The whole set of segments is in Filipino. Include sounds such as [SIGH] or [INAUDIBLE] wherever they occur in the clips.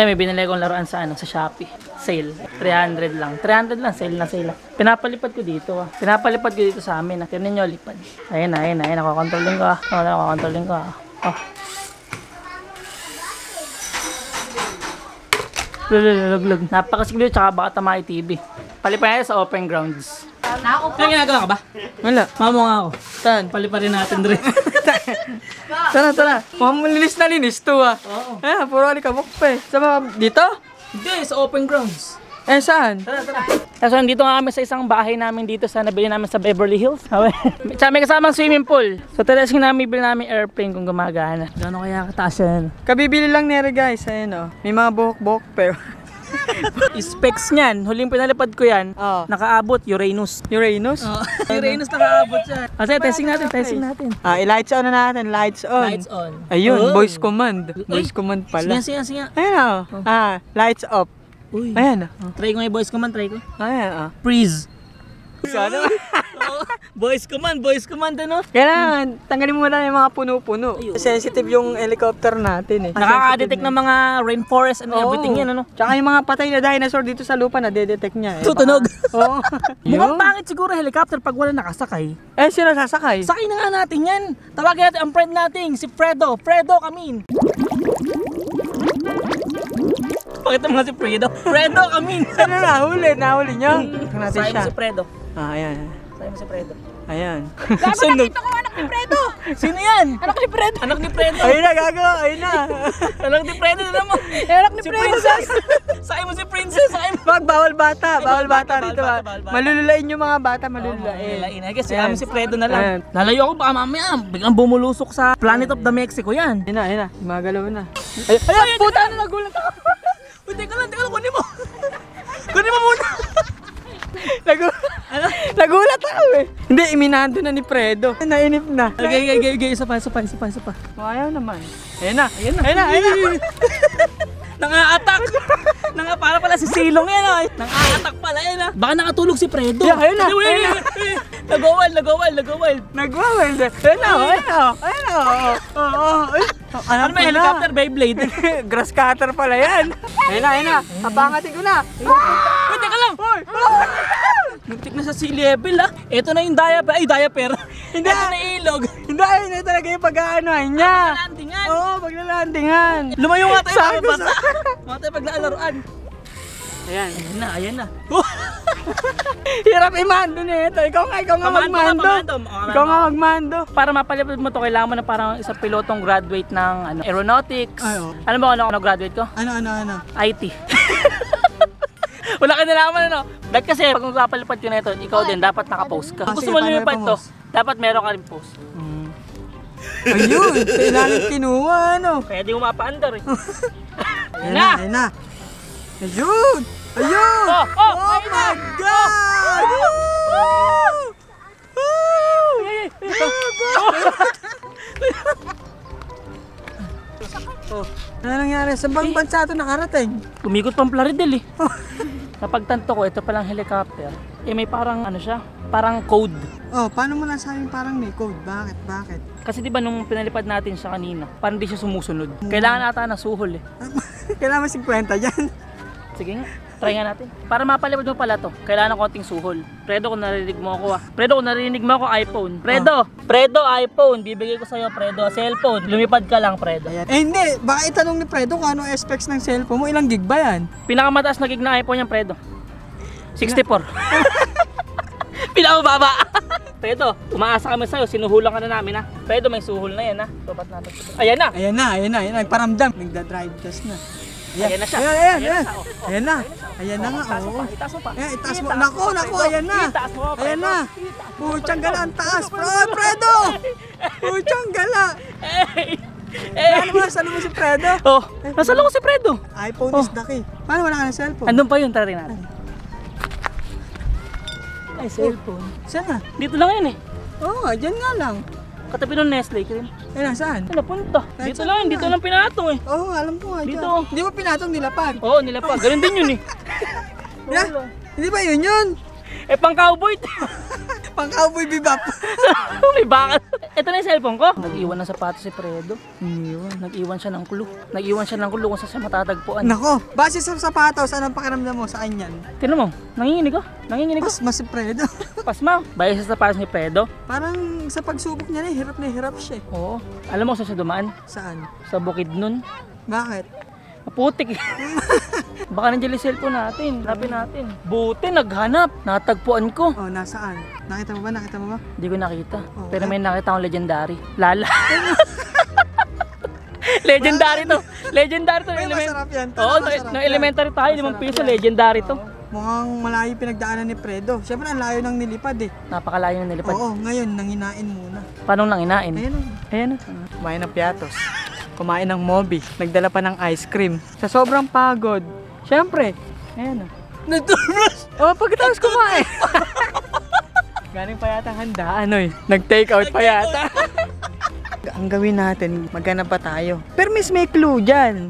Eh, may binili akong laruan sa ano, sa Shopee. Sale. 300 lang. 300 lang, sale na sale. Pinapalipad ko dito ah. Pinapalipad ko dito sa amin ah. Tignan nyo, lipad. Ayun na, ayun na, ayun. Nakakontrolling ko ah. Oh, nakakontrolling ko ah. Oh. Lulululuglug. Napakasiglo tsaka baka tamay TV. Palipan natin sa open grounds. Ano ginagawa ka ba? Wala. Mamo nga ako. Saan? Paliparin natin dre. [LAUGHS] Tara, tara. Mukhang linis na linis to ah. Oo. Eh, puro alikabok pa eh. Sa mga, dito? Hindi, sa open grounds. Eh, saan? Tara, tara. Tapos nandito nga kami sa isang bahay namin dito sa nabili namin sa Beverly Hills. [LAUGHS] Tsaka may kasamang swimming pool. So testing namin bili namin airplane kung gumagana. Gano'n kaya kataas yan? Kabibili lang nere guys, ayun oh. May mga buhok-buhok eh. [LAUGHS] [LAUGHS] Specs niyan, huling pinalipad ko yan, Oh. nakaabot Uranus. Uranus? [LAUGHS] [LAUGHS] Uranus nakaabot siya. Kasi testing natin, testing natin. Ah, i-lights on na natin, lights on. Lights on. Ayun, Oh. voice command. Ay. Voice command pala. Sige, sige, sige. Ayan oh. Ah, lights up. Uy. Ayan oh. Try ko nga yung voice command, try ko. Ayan oh. Freeze. Sana. voice [LAUGHS] command, voice command ano? Kailangan, tanggalin mo na yung mga puno-puno. Sensitive yung helicopter natin eh. Nakaka-detect ng mga rainforest and Oo. everything yan ano. Tsaka yung mga patay na dinosaur dito sa lupa na detect niya eh. Tutunog. [LAUGHS] Oo. Mukhang Yun. pangit siguro helicopter pag wala nakasakay. Eh, sino sasakay? Sakay na nga natin yan. Tawagin natin ang friend natin, si Fredo. Fredo, kamin. Pakita mo nga si Fredo. Fredo, kamin. Ano nahuli? Nahuli niyo? Tingnan natin siya. mo si Fredo. Ah, ayan. Sakay mo si Fredo. Ayan. Sunog. ko anak ni Fredo. Sino yan? Anak ni Fredo. Anak ni Fredo. ayun na, gago. Ayun na. Anak ni Fredo na naman. Anak ni Si Princess. Princess. Sakay mo si Princess. Sakay mo. Wag, bawal bata. Bawal bata bawal rito bata, ah. bawal bata. Malululain yung mga bata, malululain. Lain. I guess, Ayan. si si Fredo na lang. Ayan. Lalayo ako baka mamaya. Biglang bumulusok sa Planet of the Mexico yan. Ayun na, ayun na. Gumagalaw na. Ay, ay, puta na nagulat ako. Teka lang, teka lang, mo. kunin mo muna. Nagu- nagulat ako eh. Hindi, iminado na ni Fredo. Nainip na. Okay, okay, okay, okay, isa pa, isa pa, isa pa, isa pa. Ayaw naman. Ayun na. Ayan na. Ayun na, ayun na. [LAUGHS] Nanga-attack! Nanga, para pala si Silong yan ah. Nanga-attack pala yan ah. Baka nakatulog si Fredo. Yeah, ayun na, Ay, ayun na. Nag-wild, nag-wild, nag-wild. Nagwawal na. Ayun na, ayun na. Ayun na. oh, ay. Ano may helicopter, Beyblade? [LAUGHS] Grass cutter pala yan. Ayun na, ayun na. Tapangatin ko na. Wait, teka lang. Hoy! Muntik na sa sea level ah. Ito na yung diaper. Ay, diaper. [LAUGHS] Hindi. Ito na ilog. Hindi, ayun na talaga yung pag-aanohan niya. Landingan. Oo, paglalandingan. Lumayo nga tayo mga bata. Mga tayo paglalaroan. Ayan. Ayan na, ayan na. [LAUGHS] Hirap imando nito. Ikaw nga, ikaw nga magmando. Oo, Ikaw nga magmando. Para mapalipad mo to, kailangan mo na parang isang pilotong graduate ng ano, aeronautics. Ay, oo. Ano ba ano, ano graduate ko? Ano, ano, ano? IT. [LAUGHS] Wala ka nalaman ano. Dahil kasi pag magpapalipad ka na ito, ikaw din dapat nakapost ka. Ah, Gusto mo lumipad to, dapat meron ka rin post. Ayun, [LAUGHS] kailangan kinuha, ano? Kaya di mo mapaandar eh. [LAUGHS] Ayun na. Ayun na. Ayun! Ayun! Oh, oh, oh ayun na. my God! Woo! Oh, ano nangyari? Sa bang bansa ito nakarating? Umikot pang Plaridel eh. [LAUGHS] Napagtanto ko, ito palang helicopter. Eh may parang ano siya, parang code. Oh, paano mo nasabing parang may code? Bakit? Bakit? Kasi di ba nung pinalipad natin siya kanina, parang di siya sumusunod. Kailangan ata na suhol eh. [LAUGHS] Kailangan 50 yan. Sige nga, try nga natin. Para mapalipad mo pala to, kailangan ng konting suhol. Predo, kung narinig mo ako ah. Predo, kung narinig mo ako, iPhone. Predo, Predo, iPhone. Bibigay ko sa'yo, Predo, cellphone. Lumipad ka lang, Predo. Ayan. Eh hindi, baka itanong ni Fredo kung ano specs ng cellphone mo. Ilang gig ba yan? Pinakamataas na gig na iPhone yung Predo. 64. [LAUGHS] Pinakamababa. [LAUGHS] Predo, umaasa kami sa'yo. Sinuhulan ka na namin ha. Predo, may suhol na yan ha. Tupat natin. Ayan na. Ayan na, ayan na, ayan na. Nagparamdam. Nagda-drive test na. Ayan na siya. Ayan, ayan, Ayan ayan. na siya, oh, oh. Ayan na. Ayan na nga, Itaas mo oo. pa, itaas mo pa. Ayan, itaas mo. Itaas Nako, mo nako, ayan na. Itaas mo, Predo. Ayan na. Puchang gala ang taas. Bro, Fredo! [LAUGHS] Puchang gala. Hey! Hey! Ano mo, saan mo si Fredo? Oh, nasa loob si Fredo. iPhone Oh. is the key. Paano wala ka ng cellphone? Andun pa yun, tara rin natin. Ay, cellphone. Saan na? Dito lang yun eh. Oo nga, dyan nga lang. Katabi ng Nestle cream. Ayan na, saan? Ay, napunta. Kahit Dito lang, dito lang pinatong eh. Oo, nga, alam ko nga. Dito. Hindi mo pinatong nilapag. Oo, nila pa. Ganun din yun eh. [LAUGHS] Yeah? Hindi ba yun yun? Eh, pang cowboy. [LAUGHS] Pang cowboy bebop. May [LAUGHS] bakal. Ito na yung cellphone ko. Nag-iwan ng sapatos si Fredo. Iniwan. Nag-iwan siya ng clue. Nag-iwan siya ng clue kung saan siya matatagpuan. Nako, base sa sapatos, anong pakiramdam mo? Saan yan? Tinan mo, nanginginig ko. Nanginginig ko. Mas mas si Fredo. Pasma. [LAUGHS] Bayo sa sapatos ni Fredo. Parang sa pagsubok niya na, hirap na hirap siya. eh. Oo. Alam mo kung saan siya dumaan? Saan? Sa bukid nun. Bakit? Maputik. [LAUGHS] Baka nandiyan yung cellphone natin. Hanapin natin. Buti, naghanap. Natagpuan ko. Oh, nasaan? Nakita mo ba? Nakita mo ba? Hindi ko nakita. Oh, Pero may nakita akong legendary. Lala. [LAUGHS] legendary to. Legendary to. Ay, element- masarap yan. Oo, no, no, elementary tayo. Limang piso. Legendary to. Mukhang malayo pinagdaanan ni Fredo. Siyempre, ang layo ng nilipad eh. Napakalayo ng nilipad. Oo, ngayon, nanginain muna. Paano nang inain? Ayun o. Ayan o. Kumain ng piatos. Kumain ng mobi. Nagdala pa ng ice cream. Sa sobrang pagod. Siyempre. Ayan o. Nagtubrush! Oh, pagkatapos kumain. [LAUGHS] Galing pa yata ang handaan oy. Nag-take out pa yata. [LAUGHS] ang gawin natin, maghanap pa tayo. Pero miss may clue dyan.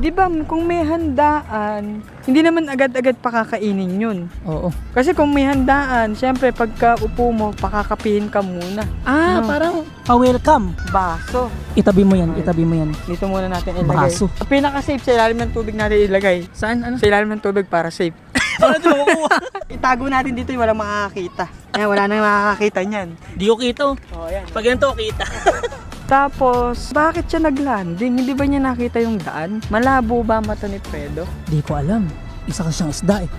Di ba kung may handaan, hindi naman agad-agad pakakainin yun. Oo. Kasi kung may handaan, syempre pagka upo mo, pakakapihin ka muna. Ah, No. parang pa-welcome. Baso. Itabi mo yan, itabi mo yan. Dito muna natin ilagay. Baso. Pinaka-safe sa ilalim ng tubig natin ilagay. Saan? Ano? Sa ilalim ng tubig para safe. [LAUGHS] Paano ito makukuha? [LAUGHS] Itago natin dito yung walang makakakita. Yan, wala nang makakakita niyan. Di ko kita. oh. Oh, yan. Pag ganito, kita. [LAUGHS] Tapos, bakit siya naglanding? Hindi ba niya nakita yung daan? Malabo ba mata ni Fredo? Di ko alam. Isa ka siyang isda eh.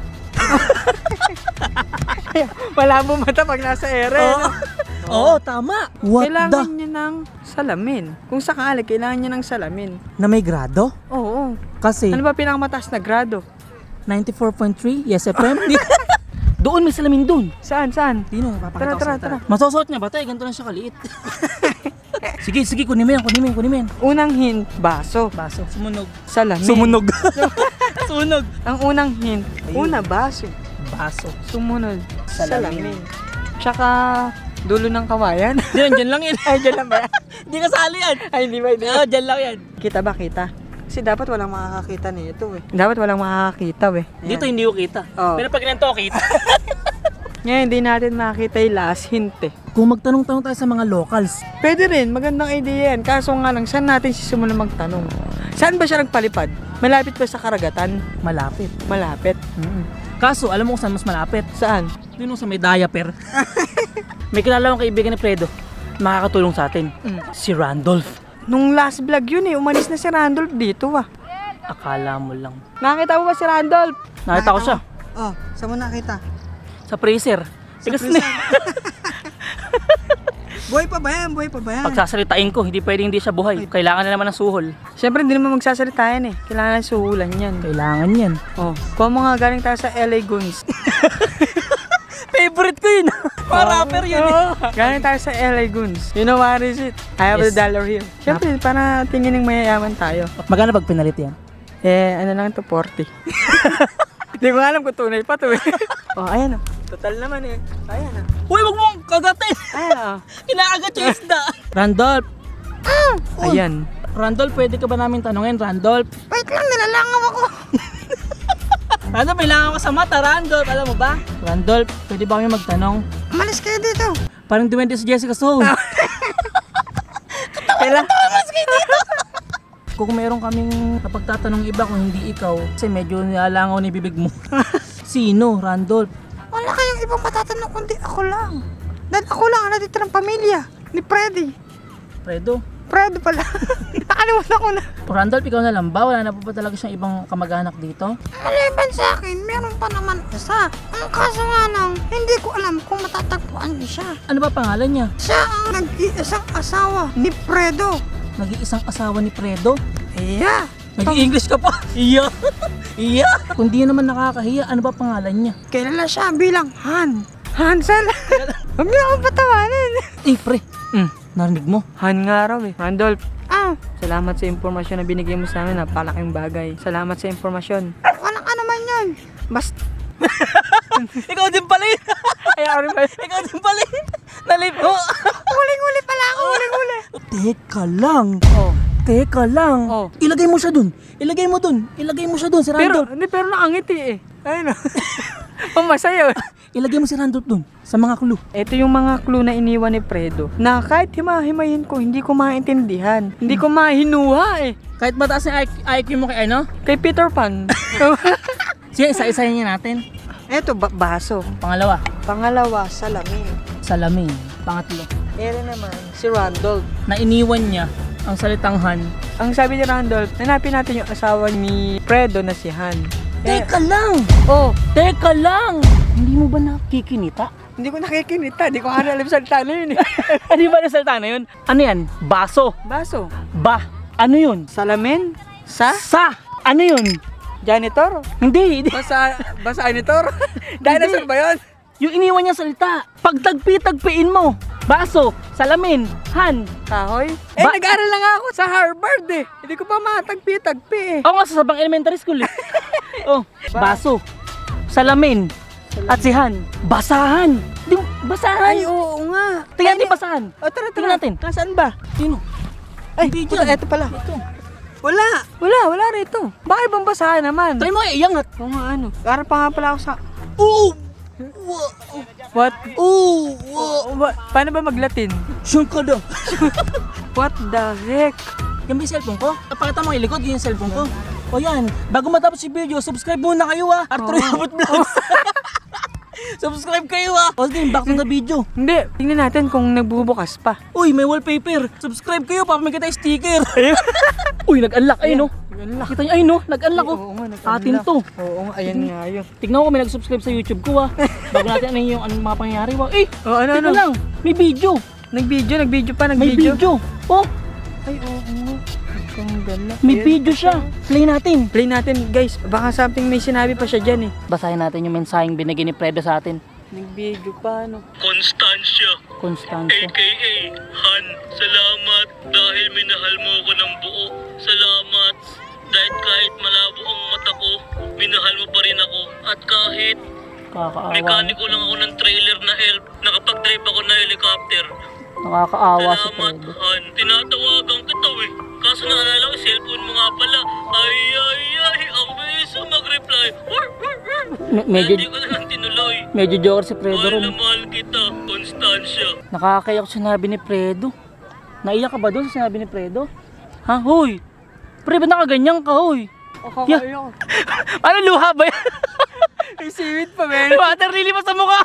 Malabo mata pag nasa ere. no? [LAUGHS] Oo, tama. What Kailangan niya ng salamin. Kung sakali, kailangan niya ng salamin. Na may grado? Oo. Kasi Ano ba pinakamataas na grado? 94.3, yes FM. [LAUGHS] doon may salamin doon. Saan, saan? Dino, papakita Tara, ko tara, tara. Masosot niya ba tayo? Ganito lang siya kaliit. [LAUGHS] sige, sige, kunin mo yan, kunin mo yan, kunin mo yan. Unang hint, baso. Baso. Sumunog. Salamin. Sumunog. [LAUGHS] Sunog. Ang unang hint, Ayun. una, baso. Baso. Sumunod, Salamin. salamin. Tsaka, dulo ng kawayan. [LAUGHS] Diyan, dyan lang yan. Ay, dyan lang ba yan? [LAUGHS] Hindi kasali yan. Ay, hindi ba? Hindi Oo, dyan lang yan. Kita ba, kita? Kasi dapat walang makakakita nito eh. Dapat walang makakakita eh. Dito hindi ko kita. Oo. Pero pag ganito, kita. Ngayon, hindi natin makakita yung last hint eh. Kung magtanong-tanong tayo sa mga locals, Pwede rin, magandang idea yan. Kaso nga lang, saan natin sisimula magtanong? Saan ba siya nagpalipad? Malapit ba sa karagatan? malapit. Malapit. Mm. Kaso, alam mo kung saan mas malapit? Saan? Doon sa may diaper. [LAUGHS] may kilala akong kaibigan ni Fredo. Makakatulong sa atin. Mm. Si Randolph. Nung last vlog yun eh, umalis na si Randolph dito ah. Akala mo lang. Nakita mo ba si Randolph? Nakita ko siya. Oh, saan mo nakita? Sa freezer. Tigas [LAUGHS] na. Buhay pa ba yan? Buhay pa ba yan? Pagsasalitain ko, hindi pwedeng hindi siya buhay. Kailangan na naman ng suhol. Siyempre, hindi naman magsasalita yan eh. Kailangan suhulan yan. Kailangan yan. Oh, kung mo nga galing tayo sa LA Guns. [LAUGHS] Favorite ko yun. [LAUGHS] Mga rapper yun. eh. galing tayo sa LA Guns. You know what is it? I have Yes. a dollar here. Siyempre, para tingin ng mayayaman tayo. Magkano pag pinalit yan? Eh, ano lang to, 40. Hindi ko alam kung tunay pa to eh. oh, ayan oh. Total naman eh. Ayan oh. Uy, wag mong kagatin! Ayan oh. [LAUGHS] Kinakagat yung isda. Randolph! Ayan. Randolph, pwede ka ba namin tanungin, Randolph? Wait lang, nilalangaw ako. Randolph, [LAUGHS] may langaw ka sa mata, Randolph. Alam mo ba? Randolph, pwede ba kami magtanong? Umalis kayo dito. Parang duwende si Jessica Soul. [LAUGHS] Kailan? Kung meron kaming napagtatanong iba kung hindi ikaw, kasi medyo nilalangaw ni bibig mo. Sino, Randolph? Ibang matatanong kundi ako lang. Dahil ako lang ang natitirang pamilya ni Freddy. Fredo? Freddy pala. [LAUGHS] Nakalimutan ko na. Randolph, ikaw na lang ba? Wala na po ba talaga siyang ibang kamag-anak dito? Maliban sa akin, meron pa naman isa. Ang kaso nga lang, hindi ko alam kung matatagpuan niya siya. Ano ba pangalan niya? Siya ang nag-iisang asawa ni Fredo. Nag-iisang asawa ni Fredo? Iya. Nag-i-English ka pa? [LAUGHS] Iya! iya! Kung di naman nakakahiya, ano ba pangalan niya? Kilala siya bilang Han. Hansel. [LAUGHS] Huwag niyo akong patawanin. Eh, pre, Mm. narinig mo? Han nga raw eh. Randolph. Ah. Salamat sa impormasyon na binigay mo sa amin. Napalaking bagay. Salamat sa impormasyon. Walang ano man yun. Basta. [LAUGHS] Ikaw din pala yun! Ayaw rin ba? Ikaw din pala yun! Nalip mo! Huling-huli pala ako. Huling-huli. Teka lang! Oh. Teka lang. Oh. Ilagay mo siya dun. Ilagay mo dun. Ilagay mo siya dun, si Pero, Randolph. hindi, pero nakangiti eh. Ayun [LAUGHS] o. Pamasaya. [LAUGHS] Ilagay mo si Randolph dun. Sa mga clue. Ito yung mga clue na iniwan ni Fredo. Na kahit himahimayin ko, hindi ko maintindihan. Hindi ko mahinuha eh. Kahit mataas yung IQ, mo kay ano? Kay Peter Pan. [LAUGHS] Sige, isa-isahin niya natin. Ito, ba- baso. Pangalawa, Pangalawa, salamin. salamin. Pangatlo, Ere naman, si Randolph. na iniwan niya ang salitang Han. Ang sabi ni Randolph, hanapin natin yung asawa ni Fredo na si Han. Eh, Teka lang! oh, Teka lang! Hindi mo ba nakikinita? hindi ko nakikinita. Hindi ko nga alam salita na yun eh. [LAUGHS] ano ba yung salita na yun? Ano yan? Baso. Baso. Ba. Ano yun? Salamin. Sa Sa. Ano yun? janitor. Hindi. hindi. Basa, basa janitor. [LAUGHS] Dinosaur ba yun? Yung iniwan niya salita. Pagtagpi-tagpiin mo. Baso. Salamin. Han. Kahoy? Eh, Ba- nag-aral lang ako sa Harvard eh. Hindi ko pa matagpi-tagpi eh. Ako nga sa Sabang Elementary School eh. [LAUGHS] oh. Baso. Salamin. At si Han. Basahan. Di, basahan. Ay, oo nga. Tingnan natin basahan. O, tara, tara. Tingnan natin. Nasaan ba? Sino? Ay, Hindi puta, eto pala. Ito. Wala. Wala, wala rito. Bakit bang basahan naman? Try mo iangat. Oo nga, ano. Para pa nga pala ako sa... Oo. What? Oh, ba- paano ba maglatin? Daw. [LAUGHS] What the heck? Yan ba yung cellphone ko? Pakita mo yung likod, yun yung cellphone ko. O yan, bago matapos yung video, subscribe muna kayo ah. Arturo Yabot Vlogs. [LAUGHS] subscribe kayo ah. O sige, back to the video. Hindi, tingnan natin kung nagbubukas pa. Uy, may wallpaper. Subscribe kayo kita yung sticker. [LAUGHS] Uy, nag-unlock. Ayun no. Yan lang. Kita niyo, ayun no. Nag-unlock oh. Oo nga, nag-unlock. Atin to. Oo nga, ayan nga yun. Tignan ko kung may nag-subscribe sa YouTube ko ah. [LAUGHS] Bago natin ano yung anong mga pangyayari. Wow. Eh, Oh, ano, ano? lang. May video. Nag-video, nag-video pa, May nag-video. video. Oh, Ay, oo nga. May video siya. Play natin. Play natin, guys. Baka something may sinabi pa siya dyan eh. Basahin natin yung mensaheng binigay ni Fredo sa atin. Nag-video pa, ano. Constancia, Constancia. aka Han, salamat dahil minahal mo ko ng buo. Salamat dahil kahit malabo ang mata ko, minahal mo pa rin ako. At kahit Kakaawa. mekaniko lang ako ng trailer na help, nakapag-drive ako na helicopter. Nakakaawa si Fredo. Han. Tinatawagan kita eh. Kaso naalala ko, cellphone mo nga pala. Ay, ay, ay, ang bilis mo mag-reply. War, war, war. Me- medyo, Hindi ko na lang tinuloy. medyo joker si Fredo Mahal na ron. mahal kita, Constancia. Nakakayak sinabi ni Fredo. Naiyak ka ba doon sa sinabi ni Fredo? Ha? Hoy! Pre, ba't nakaganyan ka, hoy? Oh, Yeah. Ano luha ba yan? May pa, men. Water lily pa sa mukha!